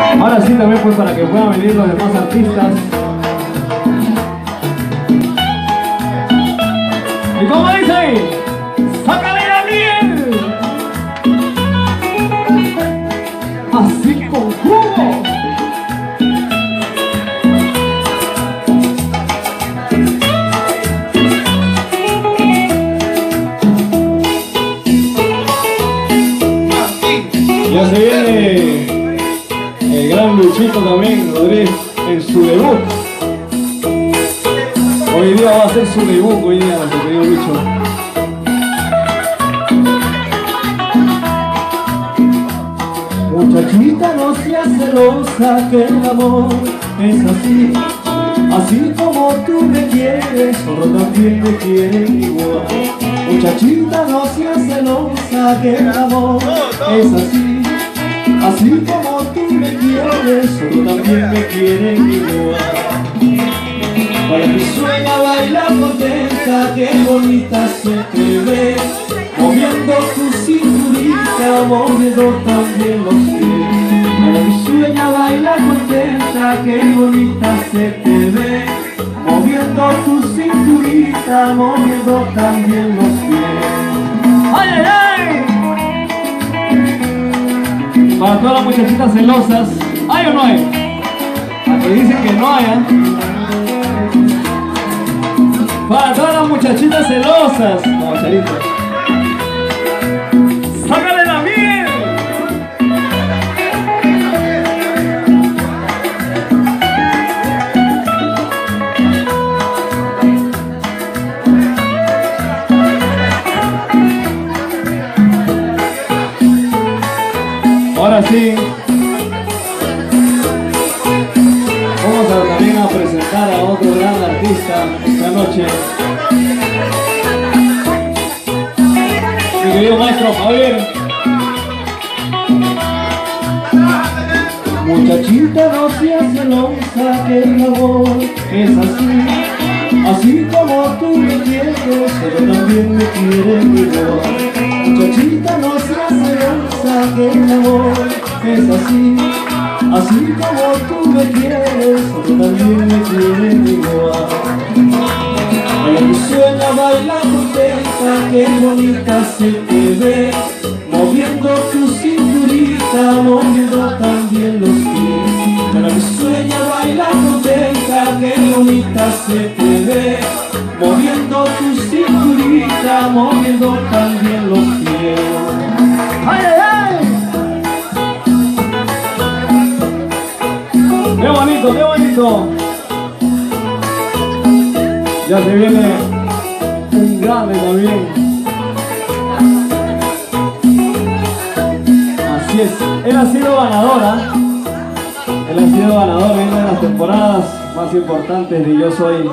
Ahora sí también pues para que puedan venir los demás artistas. ¿Y cómo dice? ¡Sácale la miel! Así con jugo. El gran También, Rodríguez, en su debut. Hoy día va a ser su debut, hoy día, nuestro querido Lucho. Muchachita, no seas celosa, que el amor es así. Así como tú me quieres, otro también me quiere igual. Muchachita, no seas celosa, que el amor es así. Así como quieres, otro también me quiere igual. Para que sueña baila contenta, qué bonita se te ve Moviendo tu cinturita, moviendo también los pies Para que sueña baila contenta, qué bonita se te ve Moviendo tu cinturita, moviendo también los pies ¡Ay, ay, ay! Para todas las muchachitas celosas, ¿hay o no hay? A que dicen que no hay, ¿eh? Para todas las muchachitas celosas. No. ¡Sácale la miel! Ahora sí. Presentar otro gran artista esta noche. Mi querido maestro Javier. Muchachita, no seas celosa, que el amor es así Así como tú me quieres, pero también me quieren igual Muchachita, no seas celosa, que el amor es así Así como tú me quieres, pero también me quieren igual. Para que sueña, baila contenta, qué bonita se te ve. Moviendo tu cinturita, moviendo también los pies. Para que sueña, baila contenta, qué bonita se te ve. Moviendo tu cinturita, moviendo también los pies bonito, bonito! Ya se viene un grande también. Así es, él ha sido ganadora. Él ha sido ganador en una de las temporadas más importantes de Yo Soy